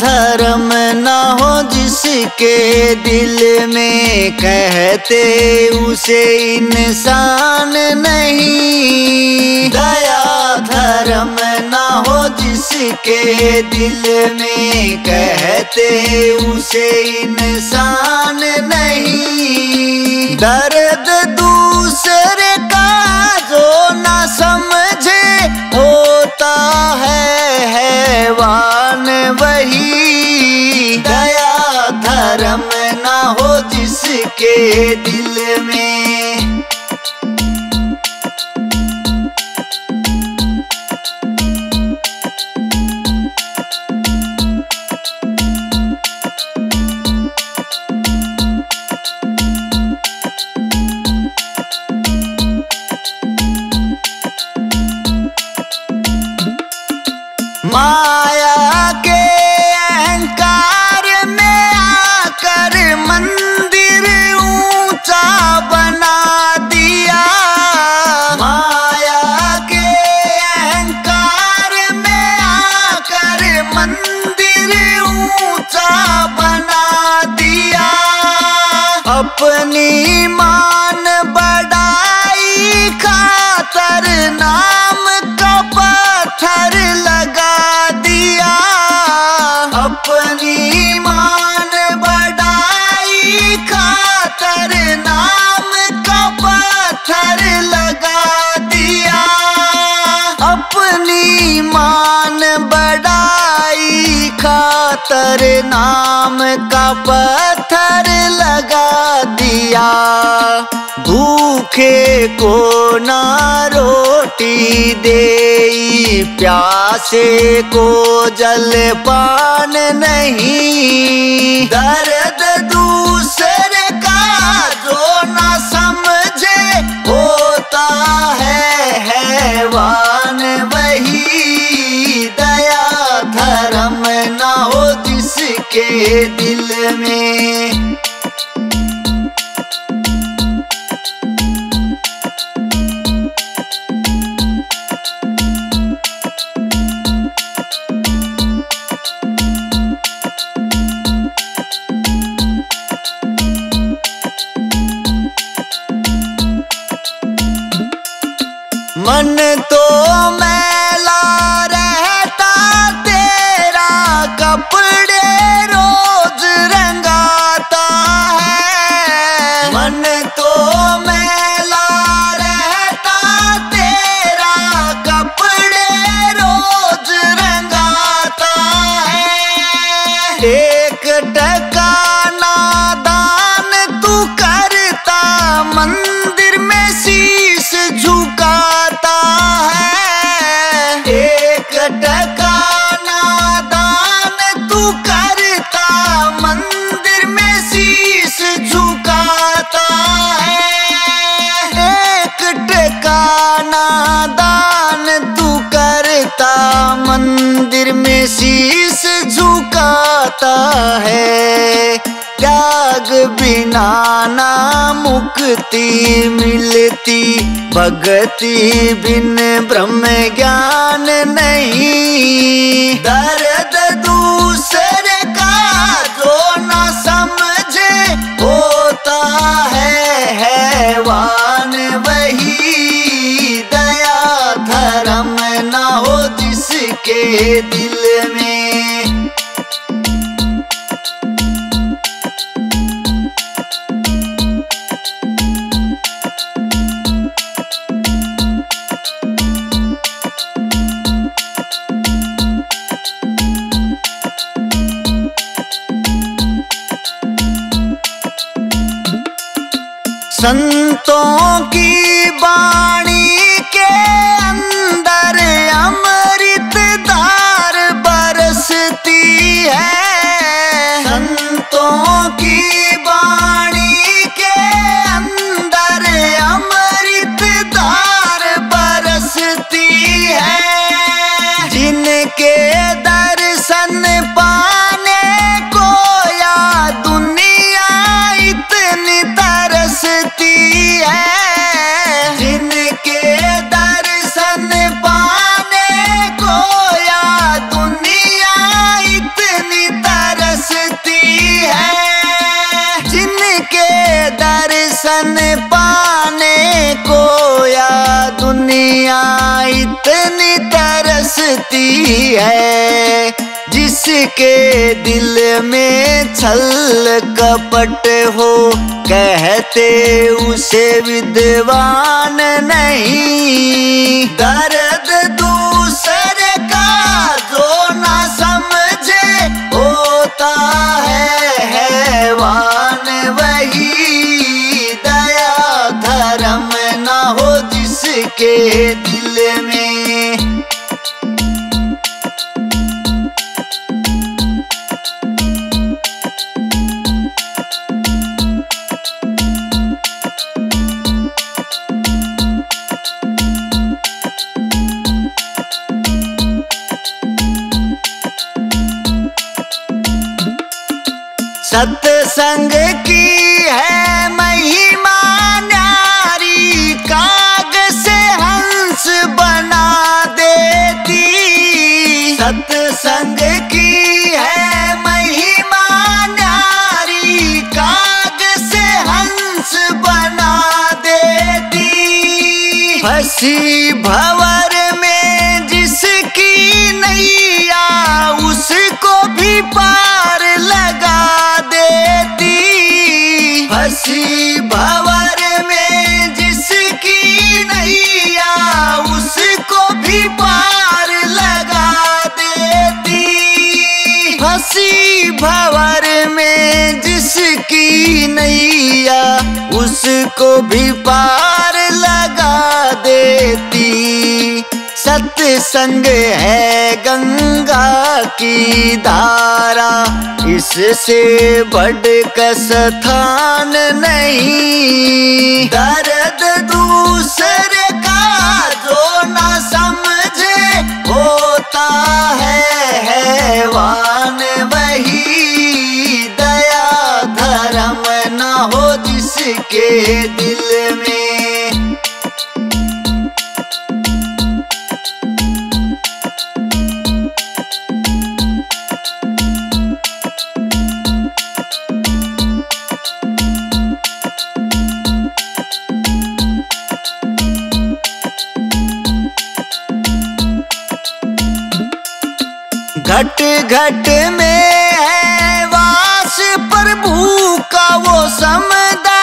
धर्म न हो जिसके दिल में कहते उसे इंसान नहीं। दया धर्म न हो जिसके दिल में कहते उसे इंसान नहीं। दर्द दूसरे दया ना हो जिसके दिल में। अपनी मान बड़ाई खातर नाम का पत्थर लगा दिया। अपनी मान बड़ाई खातर नाम का पत्थर लगा दिया। अपनी मान बड़ाई खातर नाम का पत्थर दिया। भूखे को ना रोटी दे प्यासे को जल पान नहीं। दर्द दूसरे का जो ना समझे, होता है हैवान वही। दया धर्म ना हो जिसके दिल में। मन तो मैला मंदिर में शीश झुकाता है। त्याग बिना ना मुक्ति मिलती। भगति बिन ब्रह्म ज्ञान नहीं। दर्द दूसरे संतों की बाणी के अंदर अमृत धार बरसती है। संतों की बाणी के अंदर अमृत धार बरसती है। जिनके तरसती है, जिसके दिल में छल कपट हो। कहते उसे विद्वान नहीं। दर्द दूसरे का जो ना समझे, होता है हैवान वही। दया धर्म ना हो जिसके दिल में सत्संग की है महिमा न्यारी, काग से हंस बना देती। सत्संग की है महिमा न्यारी, काग से हंस बना देती। फंसी भवर नैया उसको भी पार लगा देती। सत्संग है गंगा की धारा, इससे बढ़ का स्थान नहीं। दर्द दूसरे का जो ना समझे, होता है हैवान वही। हो जिसके दिल में। घट घट में प्रभु का वो समदर्शी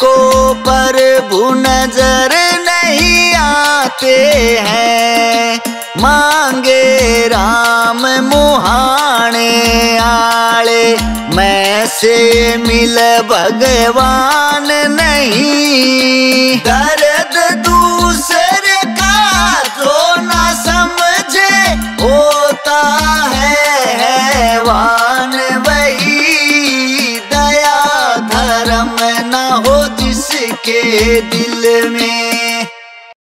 तुमको प्रभु नज़र नहीं आते हैं। मांगे राम मुहाने आले, मैं से मिल भगवान नहीं। दर्द दूसरे का जो ना समझे, होता है हैवान वही। के दिल में।